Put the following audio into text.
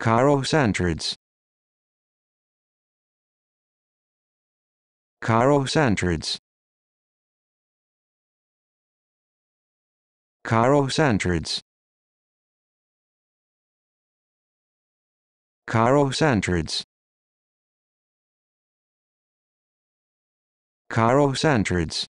Chirocentrids. Chirocentrids. Chirocentrids. Chirocentrids. Chirocentrids.